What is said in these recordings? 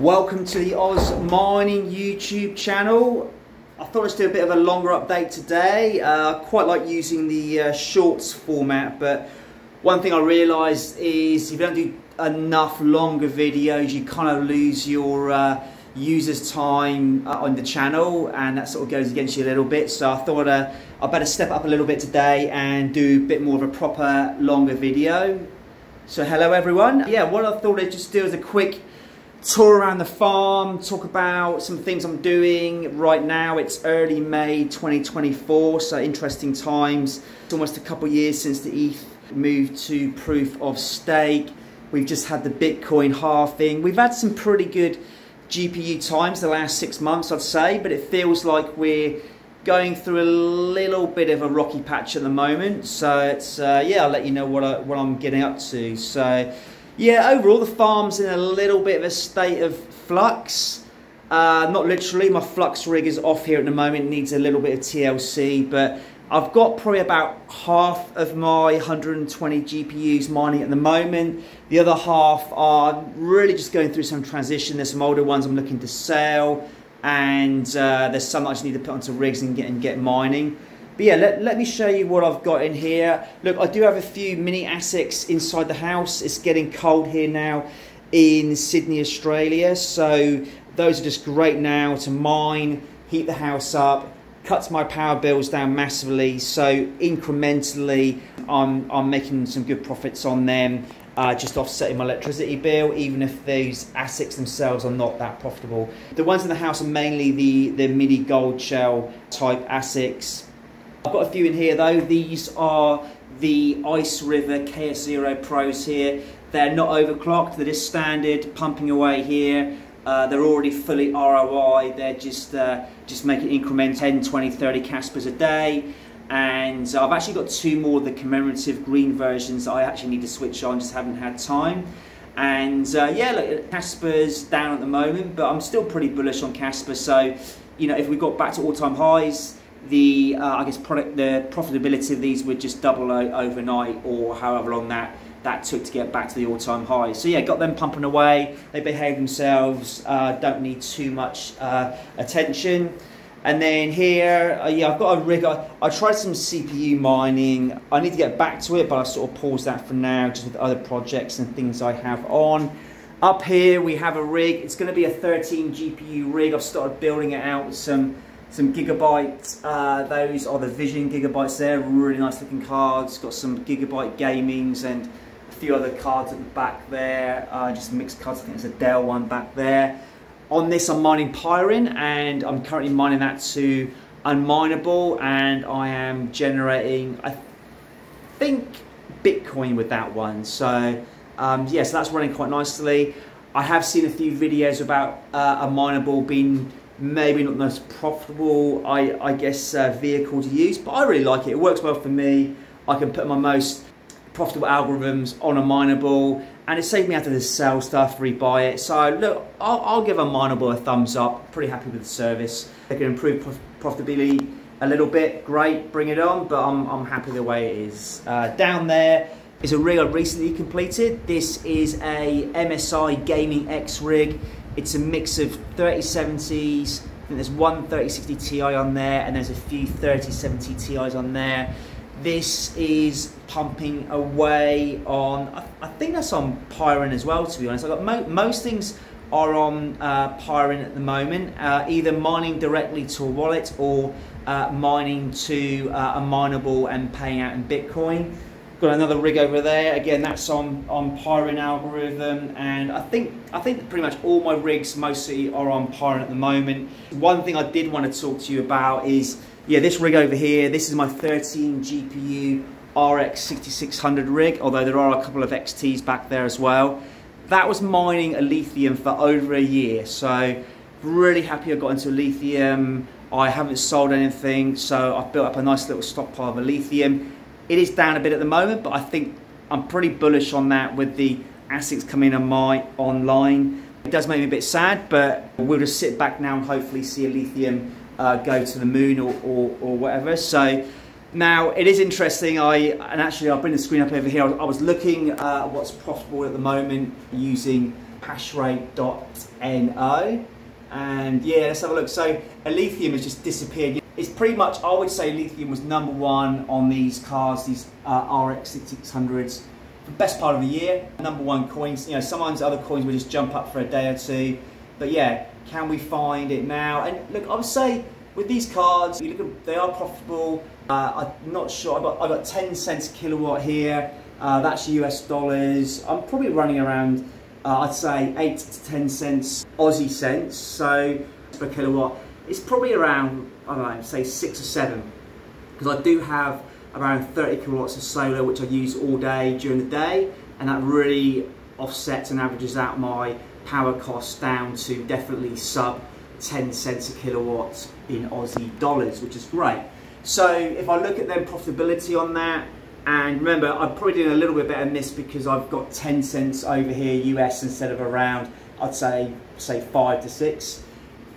Welcome to the Oz Mining YouTube channel. I thought I'd do a bit of a longer update today. Uh, I quite like using the uh, shorts format, but one thing I realised is if you don't do enough longer videos, you kind of lose your uh, users' time uh, on the channel, and that sort of goes against you a little bit. So I thought uh, I better step up a little bit today and do a bit more of a proper longer video. So hello everyone. Yeah, what I thought I'd just do is a quick tour around the farm, talk about some things I'm doing right now. It's early May 2024, so interesting times. It's almost a couple years since the ETH moved to proof of stake. We've just had the Bitcoin halving. We've had some pretty good GPU times the last six months, I'd say, but it feels like we're going through a little bit of a rocky patch at the moment. So it's uh, yeah, I'll let you know what I, what I'm getting up to. So yeah, overall the farm's in a little bit of a state of flux. Uh, not literally, my flux rig is off here at the moment, needs a little bit of TLC, but I've got probably about half of my 120 GPUs mining at the moment. The other half are really just going through some transition. There's some older ones I'm looking to sell, and uh, there's some I just need to put onto rigs and get, and get mining. But yeah, let, let me show you what I've got in here. Look, I do have a few mini ASICs inside the house. It's getting cold here now in Sydney, Australia. So those are just great now to mine, heat the house up, cuts my power bills down massively. So incrementally, I'm, I'm making some good profits on them. Uh, just offsetting my electricity bill, even if those ASICs themselves are not that profitable. The ones in the house are mainly the, the mini Goldshell type ASICs. I've got a few in here though. These are the IceRiver KS0 Pros here. They're not overclocked, they're just standard, pumping away here. Uh, they're already fully ROI, they're just, uh, just making increment 10, 20, 30 Kaspas a day. And I've actually got two more of the commemorative green versions I actually need to switch on, just haven't had time. And uh, yeah, look, Kaspa's down at the moment, but I'm still pretty bullish on Kaspa. So, you know, if we got back to all-time highs, the uh, I guess product the profitability of these would just double overnight or however long that that took to get back to the all-time high. So yeah, got them pumping away. They behave themselves. Uh, don't need too much uh, attention. And then here, uh, yeah, I've got a rig. I, I, tried some CPU mining. I need to get back to it, but I sort of paused that for now, just with other projects and things I have on. Up here, we have a rig. It's going to be a 13 GPU rig. I've started building it out with some some gigabyte uh, those are the vision gigabytes there really nice looking cards got some gigabyte gamings and a few other cards at the back there uh, just mixed cards I think there's a Dell one back there. On this I'm mining Pyrin and I'm currently mining that to unMineable and I am generating I think Bitcoin with that one. So um, yes yeah, so that's running quite nicely. I have seen a few videos about uh, unMineable being maybe not the most profitable, I, I guess, uh, vehicle to use, but I really like it. It works well for me. I can put my most profitable algorithms on unMineable, and it saved me having to sell stuff, rebuy it. So look, I'll, I'll, give unMineable a thumbs up. Pretty happy with the service. They can improve prof profitability a little bit. Great, bring it on. But I'm, I'm happy the way it is. Uh, down there is a rig I recently completed. This is a MSI Gaming X rig. It's a mix of 3070s, I think there's one 3060 Ti on there, and there's a few 3070 Ti's on there. This is pumping away on, I, I think that's on Pyrin as well, to be honest. I got mo most things are on uh, Pyrin at the moment, uh, either mining directly to a wallet or uh, mining to uh, unMineable and paying out in Bitcoin. Got another rig over there. Again, that's on on Pyrin algorithm, and I think I think pretty much all my rigs mostly are on Pyrin at the moment. One thing I did want to talk to you about is yeah, this rig over here. This is my 13 GPU RX 6600 rig, although there are a couple of XTs back there as well. That was mining Alephium for over a year, so really happy I got into Alephium. I haven't sold anything, so I've built up a nice little stockpile of Alephium. It is down a bit at the moment, but I think I'm pretty bullish on that with the ASICs coming on my online. It does make me a bit sad, but we'll just sit back now and hopefully see Alephium uh, go to the moon or, or, or, whatever. So now it is interesting. I and actually I'll bring the screen up over here. I was looking at what's profitable at the moment using hashrate.no. And yeah, let's have a look. So Alephium has just disappeared. It's pretty much, I would say Alephium was number one on these cars, these uh, RX 6600s, the best part of the year. Number one coins, you know, sometimes other coins will just jump up for a day or two. But yeah, can we find it now? And look, I would say with these cards, you look at, they are profitable. Uh, I'm not sure, I got, I got 10 cents kilowatt here. Uh, that's US dollars. I'm probably running around uh, I'd say 8 to 10 cents Aussie cents, so per kilowatt. It's probably around, I don't know, say 6 or 7, because I do have around 30 kilowatts of solar which I use all day during the day, and that really offsets and averages out my power costs down to definitely sub 10 cents a kilowatt in Aussie dollars, which is great. So if I look at then profitability on that, and remember, I'm probably doing a little bit better than this because I've got 10 cents over here US instead of around, I'd say, say five to six.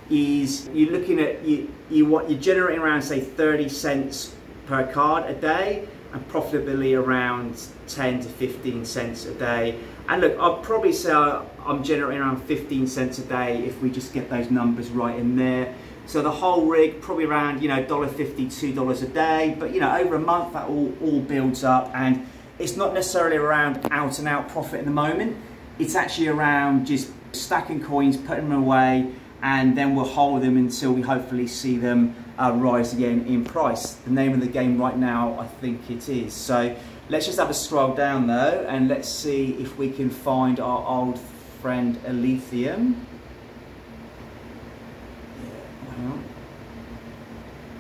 Is you're looking at, you, you what you're generating around say 30 cents per card a day and profitability around 10 to 15 cents a day. And look, I'll probably say I'm generating around 15 cents a day if we just get those numbers right in there. So the whole rig probably around you know $1.50, $2 a day, but you know over a month that all, all builds up and it's not necessarily around out and out profit at the moment. It's actually around just stacking coins, putting them away, and then we'll hold them until we hopefully see them uh, rise again in price. The name of the game right now, I think it is. So let's just have a scroll down though, and let's see if we can find our old friend Alephium.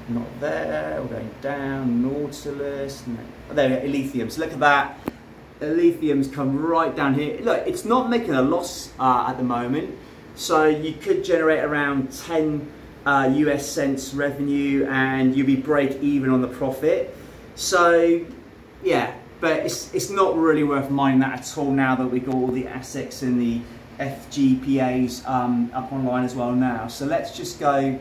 Not there, we're going down, Nautilus, no. there, Alephium. So look at that. Alephium's come right down here. Look, it's not making a loss uh, at the moment. So you could generate around 10 uh, US cents revenue and you'll be break even on the profit. So yeah, but it's, it's not really worth mining that at all now that we've got all the ASICs and the FGPAs um, up online as well now. So let's just go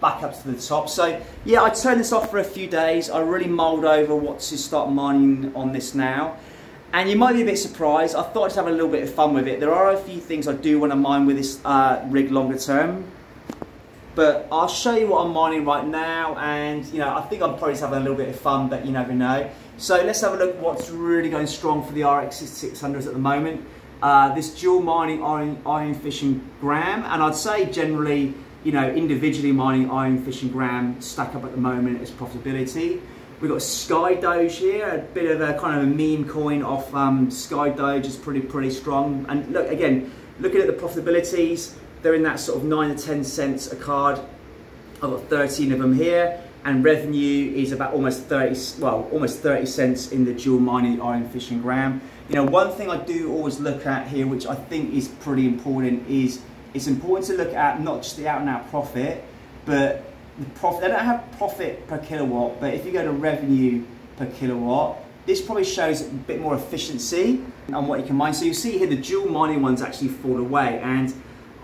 back up to the top. So yeah, I turned this off for a few days. I really mulled over what to start mining on this now. And you might be a bit surprised. I thought I'd have a little bit of fun with it. There are a few things I do want to mine with this uh, rig longer term. But I'll show you what I'm mining right now. And you know, I think I'm probably just having a little bit of fun, but you never know. So let's have a look what's really going strong for the RX 600s at the moment. Uh, this dual mining iron, iron fishing gram. And I'd say generally you know, individually mining iron, fishing gram stack up at the moment is profitability. We've got Sky Doge here, a bit of a kind of a meme coin off um, Sky Doge is pretty, pretty strong. And look, again, looking at the profitabilities, they're in that sort of nine to 10 cents a card. I've got 13 of them here and revenue is about almost 30, well, almost 30 cents in the dual mining iron fishing gram. You know, one thing I do always look at here, which I think is pretty important, is it's important to look at not just the out and out profit, but the profit. They don't have profit per kilowatt, but if you go to revenue per kilowatt, this probably shows a bit more efficiency on what you can mine. So you see here the dual mining ones actually fall away and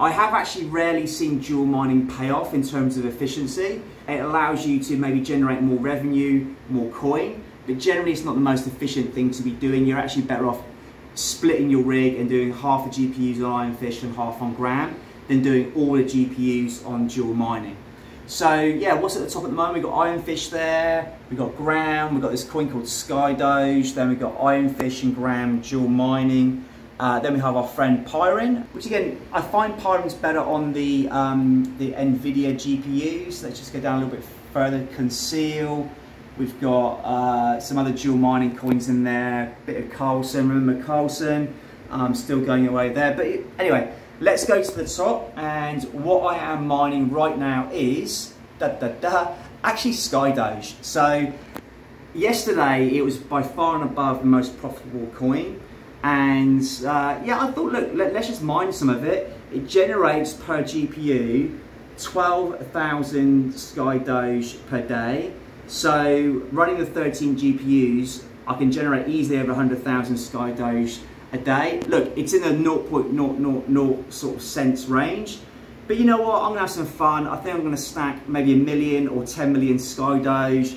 I have actually rarely seen dual mining pay off in terms of efficiency. It allows you to maybe generate more revenue, more coin, but generally it's not the most efficient thing to be doing. You're actually better off splitting your rig and doing half the GPUs on Ironfish and half on Gram than doing all the GPUs on dual mining. So yeah, what's at the top at the moment? We've got Ironfish there, we've got Gram, we've got this coin called Sky Doge, then we've got Ironfish and Gram dual mining. Uh, then we have our friend Pyrin, which again, I find Pyrin's better on the, um, the NVIDIA GPUs. Let's just go down a little bit further. Conceal, We've got uh, some other dual mining coins in there, bit of Karlsen, remember Karlsen, um, still going away there. But anyway, let's go to the top and what I am mining right now is, da da da, actually Sky Doge. So yesterday it was by far and above the most profitable coin. And uh, yeah, I thought, look, let, us just mine some of it. It generates per GPU 12,000 Sky Doge per day. So running the 13 GPUs, I can generate easily over 100,000 Sky Doge a day. Look, it's in the 0.000 sort of cents range. But you know what, I'm gonna have some fun. I think I'm gonna stack maybe a million or 10 million Sky Doge.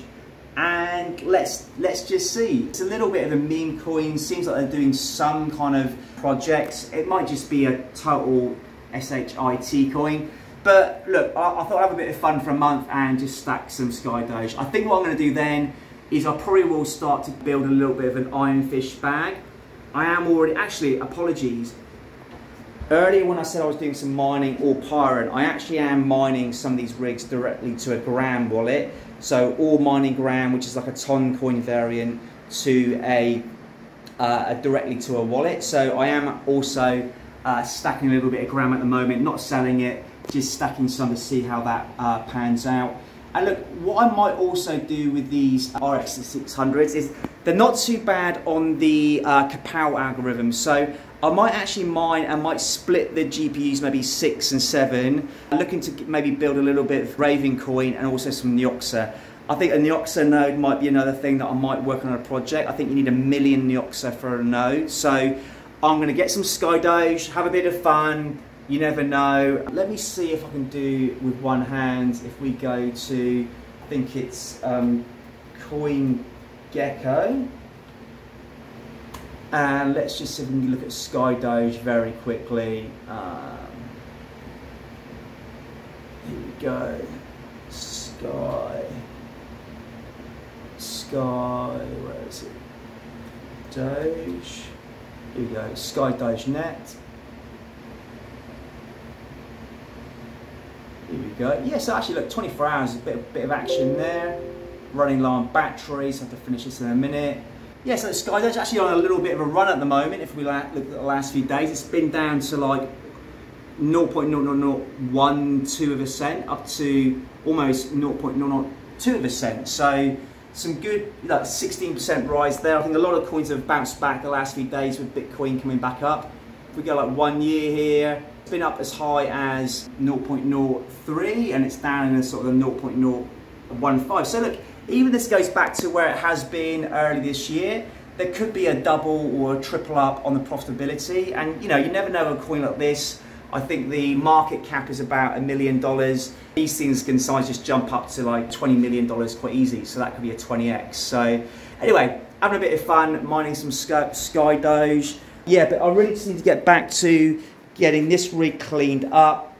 and let's let's just see. It's a little bit of a meme coin. Seems like they're doing some kind of projects. It might just be a total SHIT coin. But look, I, I, thought I'd have a bit of fun for a month and just stack some Sky Doge. I think what I'm to do then is I probably will start to build a little bit of an Ironfish bag. I am already, actually, apologies. Earlier when I said I was doing some mining or Pirate, I actually am mining some of these rigs directly to a Gram wallet. So all mining Gram, which is like a ton coin variant, to a, uh, directly to a wallet. So I am also uh, stacking a little bit of Gram at the moment, not selling it, just stacking some to see how that uh, pans out. And look, what I might also do with these RX 600s is they're not too bad on the uh, KawPow algorithm. So I might actually mine and might split the GPUs maybe six and seven, looking to maybe build a little bit of Raven coin and also some Neoxa. I think a Neoxa node might be another thing that I might work on a project. I think you need a million Neoxa for a node. So I'm going to get some Sky Doge, have a bit of fun, you never know. Let me see if I can do with one hand. If we go to, I think it's um, Coin Gecko. And let's just see if we can look at Sky Doge very quickly. Um, here we go. Sky. Sky, where is it? Doge. Here we go. Sky Doge Net. Here we go. Yes, actually, look, 24 hours, a bit, a bit of action there. Running low on batteries, have to finish this in a minute. Yeah, so Skydoge's actually on a little bit of a run at the moment. If we look at the last few days, it's been down to like 0.0012 of a cent up to almost 0.002 of a cent. So some good, like 16% rise there. I think a lot of coins have bounced back the last few days with Bitcoin coming back up. If we go like one year here, it's been up as high as 0.03 and it's down in a sort of 0.015. So look, even this goes back to where it has been early this year. There could be a double or a triple up on the profitability. And you know, you never know a coin like this. I think the market cap is about a million dollars. These things can size just jump up to like $20 million quite easy. So that could be a 20X. So anyway, having a bit of fun, mining some Sky Doge. Yeah, but I really just need to get back to getting this rig cleaned up,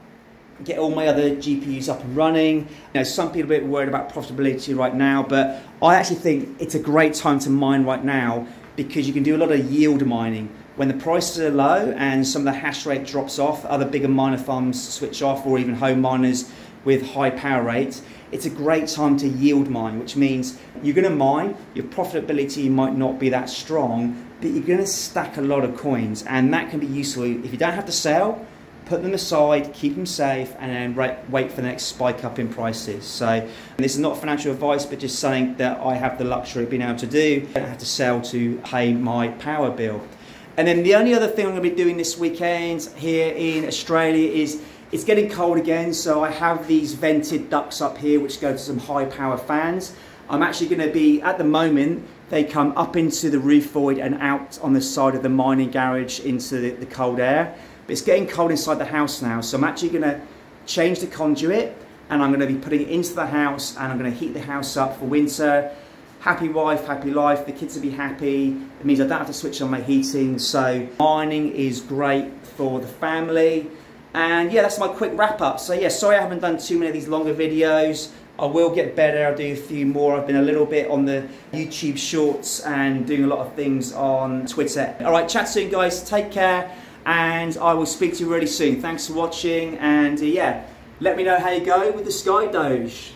get all my other GPUs up and running. You know, some people are a bit worried about profitability right now, but I actually think it's a great time to mine right now because you can do a lot of yield mining. When the prices are low and some of the hash rate drops off, other bigger miner farms switch off, or even home miners with high power rates, it's a great time to yield mine, which means you're going to mine, your profitability might not be that strong, but you're going to stack a lot of coins, and that can be useful if you don't have to sell. Put them aside, keep them safe, and then wait for the next spike up in prices. So, this is not financial advice, but just something that I have the luxury of being able to do. I don't have to sell to pay my power bill. And then the only other thing I'm going to be doing this weekend here in Australia is it's getting cold again, so I have these vented ducts up here which go to some high power fans. I'm actually going to be, at the moment, they come up into the roof void and out on the side of the mining garage into the, the cold air. But it's getting cold inside the house now, so I'm actually going to change the conduit and I'm going to be putting it into the house and I'm going to heat the house up for winter. Happy wife, happy life, the kids will be happy. It means I don't have to switch on my heating, so mining is great for the family. And yeah, that's my quick wrap up. So yeah, sorry I haven't done too many of these longer videos. I will get better, I'll do a few more. I've been a little bit on the YouTube shorts and doing a lot of things on Twitter. All right, chat soon guys, take care. And I will speak to you really soon. Thanks for watching and uh, yeah, let me know how you go with the Sky Doge.